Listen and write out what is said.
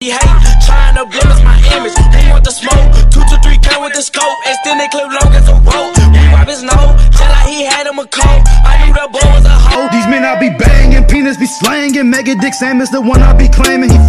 Hate trying to blemish my image. Who want the smoke? Two to three count with the scope. and Extend they clip long as a rope. We wipe his nose, just like he had him a cold. I knew the boy was a hoe. These men I be banging, penis be slanging, mega dick Sam is the one I be claiming. He